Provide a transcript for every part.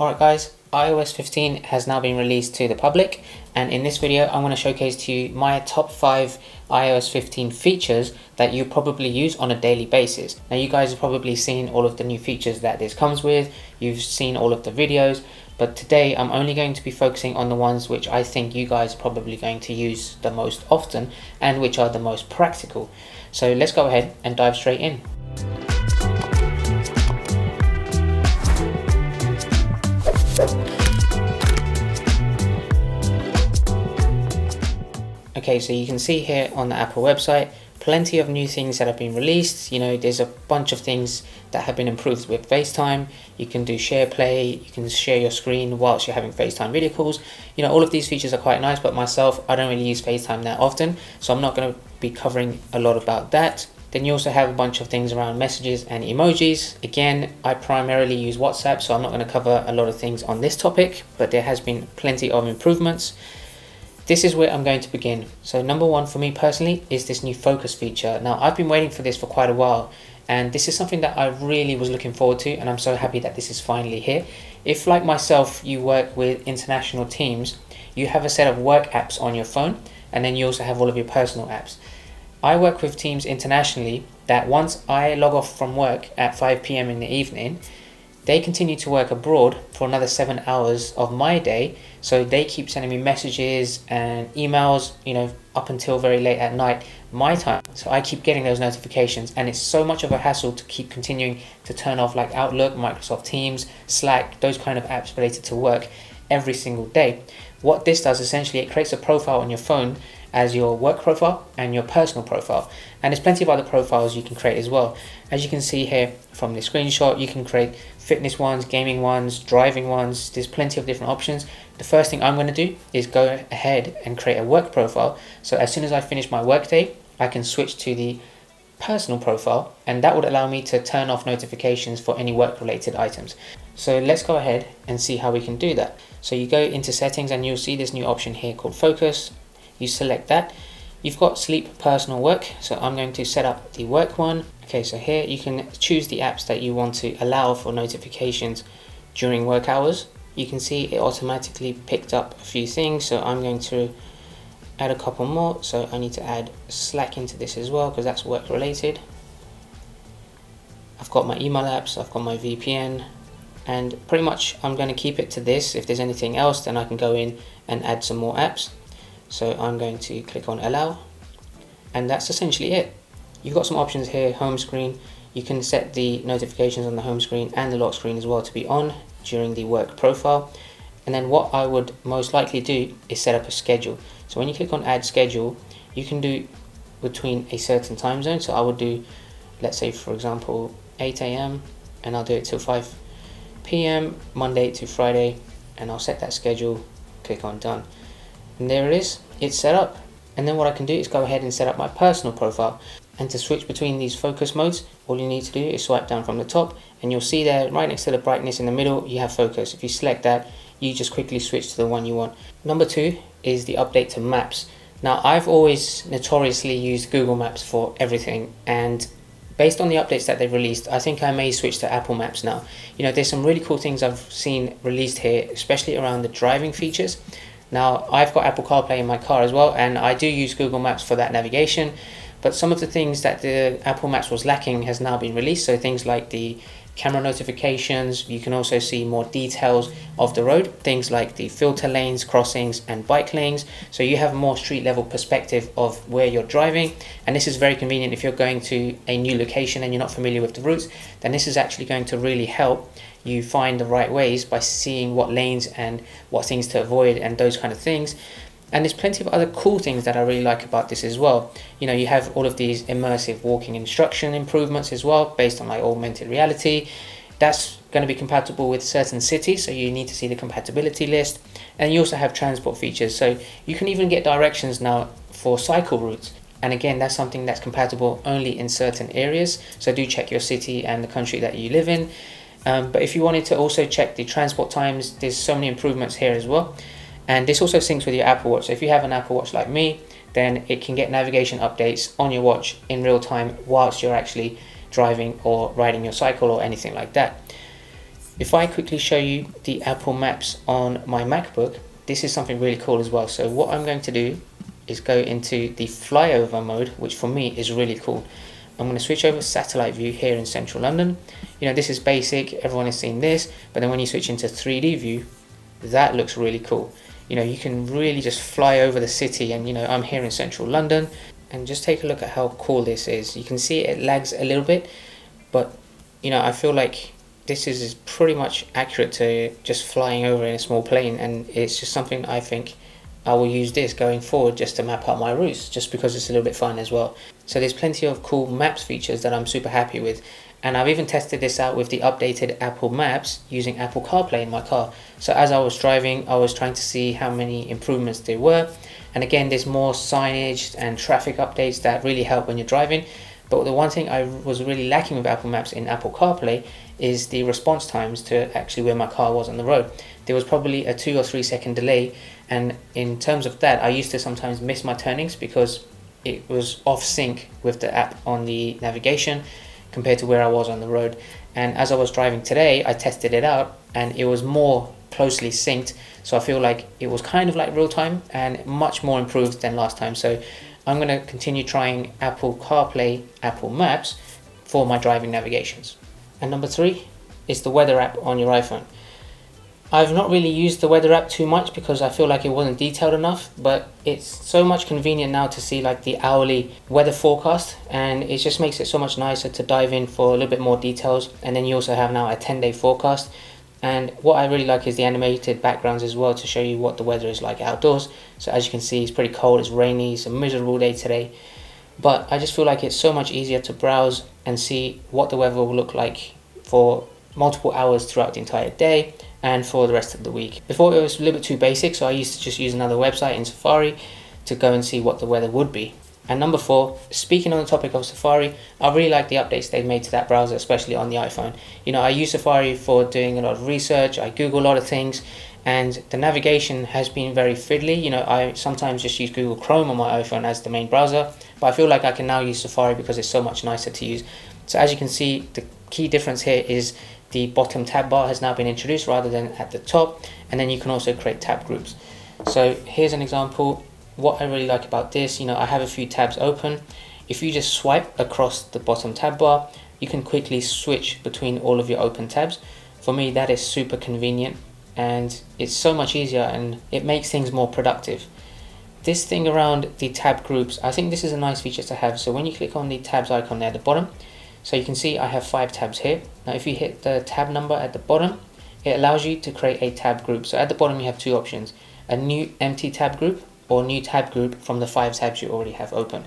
Alright guys, iOS 15 has now been released to the public and in this video I'm going to showcase to you my top 5 iOS 15 features that you probably use on a daily basis. Now you guys have probably seen all of the new features that this comes with, you've seen all of the videos, but today I'm only going to be focusing on the ones which I think you guys are probably going to use the most often and which are the most practical. So let's go ahead and dive straight in. Okay, so you can see here on the Apple website, plenty of new things that have been released. You know, there's a bunch of things that have been improved with FaceTime. You can do SharePlay, you can share your screen whilst you're having FaceTime video calls. You know, all of these features are quite nice, but myself, I don't really use FaceTime that often, so I'm not going to be covering a lot about that. Then you also have a bunch of things around messages and emojis. Again, I primarily use WhatsApp, so I'm not going to cover a lot of things on this topic, but there has been plenty of improvements. This is where I'm going to begin. So number one for me personally is this new focus feature. Now I've been waiting for this for quite a while and this is something that I really was looking forward to and I'm so happy that this is finally here. If like myself you work with international teams, you have a set of work apps on your phone and then you also have all of your personal apps. I work with teams internationally that once I log off from work at 5 p.m. in the evening, they continue to work abroad for another seven hours of my day. So they keep sending me messages and emails, you know, up until very late at night, my time. So I keep getting those notifications, and it's so much of a hassle to keep continuing to turn off like Outlook, Microsoft Teams, Slack, those kind of apps related to work every single day. What this does essentially, it creates a profile on your phone as your work profile and your personal profile. And there's plenty of other profiles you can create as well. As you can see here from the screenshot, you can create fitness ones, gaming ones, driving ones. There's plenty of different options. The first thing I'm going to do is go ahead and create a work profile. So as soon as I finish my workday, I can switch to the personal profile and that would allow me to turn off notifications for any work related items. So let's go ahead and see how we can do that. So you go into settings and you'll see this new option here called focus you select that. You've got sleep personal work, so I'm going to set up the work one. Okay, so here you can choose the apps that you want to allow for notifications during work hours. You can see it automatically picked up a few things, so I'm going to add a couple more. So I need to add Slack into this as well because that's work related. I've got my email apps, I've got my VPN, and pretty much I'm going to keep it to this. If there's anything else, then I can go in and add some more apps. So I'm going to click on allow and that's essentially it. You've got some options here, home screen. You can set the notifications on the home screen and the lock screen as well to be on during the work profile. And then what I would most likely do is set up a schedule. So when you click on add schedule, you can do between a certain time zone. So I would do, let's say for example, 8 a.m. and I'll do it till 5 p.m. Monday to Friday and I'll set that schedule, click on done and there it is. It's set up. And then what I can do is go ahead and set up my personal profile. And to switch between these focus modes all you need to do is swipe down from the top. And you'll see there right next to the brightness in the middle you have focus. If you select that you just quickly switch to the one you want. Number two is the update to maps. Now I've always notoriously used Google Maps for everything. And based on the updates that they've released, I think I may switch to Apple Maps now. You know, there's some really cool things I've seen released here, especially around the driving features. Now I've got Apple CarPlay in my car as well and I do use Google Maps for that navigation but some of the things that the Apple Maps was lacking has now been released. So things like the camera notifications you can also see more details of the road things like the filter lanes crossings and bike lanes. So you have more street level perspective of where you're driving and this is very convenient if you're going to a new location and you're not familiar with the routes then this is actually going to really help you find the right ways by seeing what lanes and what things to avoid and those kind of things and there's plenty of other cool things that I really like about this as well. You know, you have all of these immersive walking instruction improvements as well, based on like augmented reality. That's going to be compatible with certain cities, so you need to see the compatibility list. And you also have transport features, so you can even get directions now for cycle routes. And again, that's something that's compatible only in certain areas. So do check your city and the country that you live in. Um, but if you wanted to also check the transport times, there's so many improvements here as well. And this also syncs with your Apple Watch. So if you have an Apple Watch like me, then it can get navigation updates on your watch in real time whilst you're actually driving or riding your cycle or anything like that. If I quickly show you the Apple Maps on my MacBook, this is something really cool as well. So what I'm going to do is go into the flyover mode, which for me is really cool. I'm going to switch over satellite view here in central London. You know, this is basic, everyone has seen this, but then when you switch into 3D view, that looks really cool. You know, you can really just fly over the city and, you know, I'm here in central London and just take a look at how cool this is. You can see it lags a little bit, but, you know, I feel like this is pretty much accurate to just flying over in a small plane and it's just something I think I will use this going forward just to map out my routes just because it's a little bit fun as well. So there's plenty of cool maps features that I'm super happy with and I've even tested this out with the updated Apple Maps using Apple CarPlay in my car. So as I was driving I was trying to see how many improvements there were and again there's more signage and traffic updates that really help when you're driving but the one thing I was really lacking with Apple Maps in Apple CarPlay is the response times to actually where my car was on the road. There was probably a two or three second delay, and in terms of that, I used to sometimes miss my turnings because it was off sync with the app on the navigation compared to where I was on the road. And as I was driving today, I tested it out and it was more closely synced. So I feel like it was kind of like real time and much more improved than last time. So I'm going to continue trying Apple CarPlay, Apple Maps for my driving navigations. And number three is the weather app on your iPhone. I've not really used the weather app too much because I feel like it wasn't detailed enough, but it's so much convenient now to see like the hourly weather forecast and it just makes it so much nicer to dive in for a little bit more details. And then you also have now a 10 day forecast. And what I really like is the animated backgrounds as well to show you what the weather is like outdoors. So as you can see, it's pretty cold, it's rainy, it's a miserable day today. But I just feel like it's so much easier to browse and see what the weather will look like for multiple hours throughout the entire day and for the rest of the week. Before it was a little bit too basic, so I used to just use another website in Safari to go and see what the weather would be. And number four, speaking on the topic of Safari, I really like the updates they've made to that browser, especially on the iPhone. You know, I use Safari for doing a lot of research, I Google a lot of things, and the navigation has been very fiddly. You know, I sometimes just use Google Chrome on my iPhone as the main browser, but I feel like I can now use Safari because it's so much nicer to use. So as you can see, the key difference here is the bottom tab bar has now been introduced rather than at the top and then you can also create tab groups. So here's an example. What I really like about this you know I have a few tabs open. If you just swipe across the bottom tab bar you can quickly switch between all of your open tabs. For me that is super convenient and it's so much easier and it makes things more productive. This thing around the tab groups I think this is a nice feature to have. So when you click on the tabs icon there at the bottom so you can see I have five tabs here. Now if you hit the tab number at the bottom, it allows you to create a tab group. So at the bottom you have two options, a new empty tab group or new tab group from the five tabs you already have open.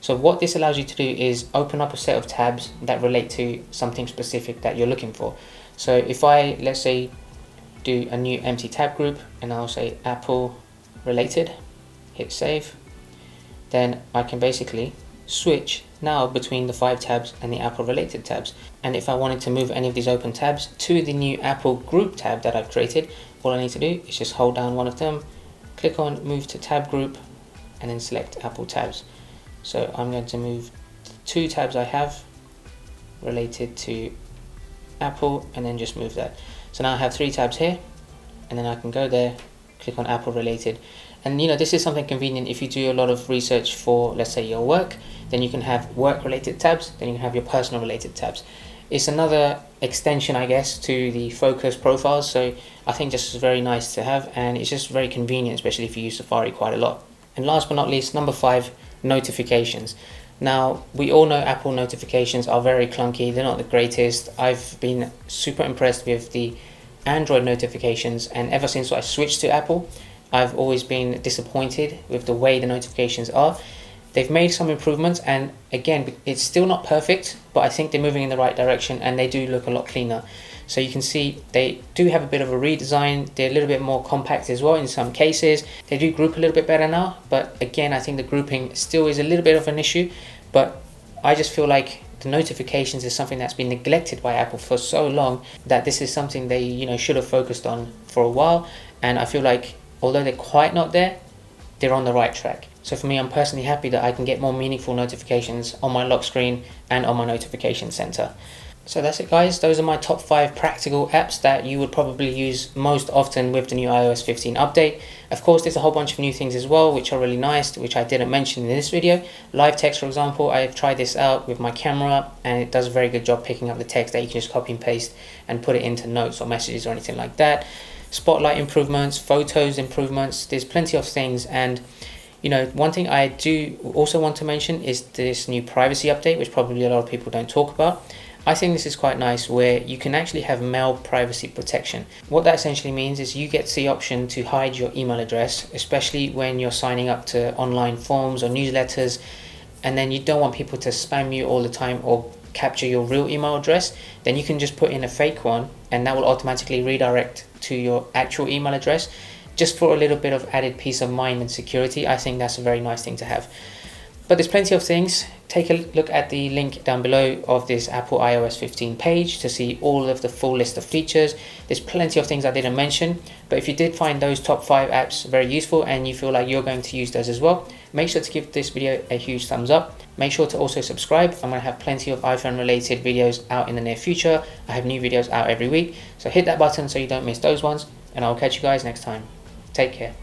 So what this allows you to do is open up a set of tabs that relate to something specific that you're looking for. So if I, let's say, do a new empty tab group and I'll say Apple related, hit save, then I can basically switch now between the five tabs and the Apple related tabs. And if I wanted to move any of these open tabs to the new Apple group tab that I've created, all I need to do is just hold down one of them, click on move to tab group, and then select Apple tabs. So I'm going to move two tabs I have related to Apple and then just move that. So now I have three tabs here and then I can go there, click on Apple related and you know, this is something convenient if you do a lot of research for, let's say, your work, then you can have work related tabs, then you can have your personal related tabs. It's another extension, I guess, to the focus profiles. So I think this is very nice to have and it's just very convenient, especially if you use Safari quite a lot. And last but not least, number five, notifications. Now, we all know Apple notifications are very clunky, they're not the greatest. I've been super impressed with the Android notifications, and ever since I switched to Apple, I've always been disappointed with the way the notifications are. They've made some improvements, and again, it's still not perfect, but I think they're moving in the right direction and they do look a lot cleaner. So you can see they do have a bit of a redesign. They're a little bit more compact as well in some cases. They do group a little bit better now, but again, I think the grouping still is a little bit of an issue. But I just feel like the notifications is something that's been neglected by Apple for so long that this is something they you know should have focused on for a while. And I feel like although they're quite not there, they're on the right track. So for me, I'm personally happy that I can get more meaningful notifications on my lock screen and on my notification center. So that's it guys, those are my top 5 practical apps that you would probably use most often with the new iOS 15 update. Of course there's a whole bunch of new things as well which are really nice, which I didn't mention in this video. Live text for example, I've tried this out with my camera and it does a very good job picking up the text that you can just copy and paste and put it into notes or messages or anything like that. Spotlight improvements, photos improvements, there's plenty of things and you know, one thing I do also want to mention is this new privacy update, which probably a lot of people don't talk about. I think this is quite nice where you can actually have mail privacy protection. What that essentially means is you get the option to hide your email address, especially when you're signing up to online forms or newsletters, and then you don't want people to spam you all the time or capture your real email address, then you can just put in a fake one and that will automatically redirect to your actual email address just for a little bit of added peace of mind and security. I think that's a very nice thing to have. But there's plenty of things. Take a look at the link down below of this Apple iOS 15 page to see all of the full list of features. There's plenty of things I didn't mention, but if you did find those top five apps very useful and you feel like you're going to use those as well, make sure to give this video a huge thumbs up. Make sure to also subscribe. I'm going to have plenty of iPhone related videos out in the near future. I have new videos out every week, so hit that button so you don't miss those ones, and I'll catch you guys next time. Take care.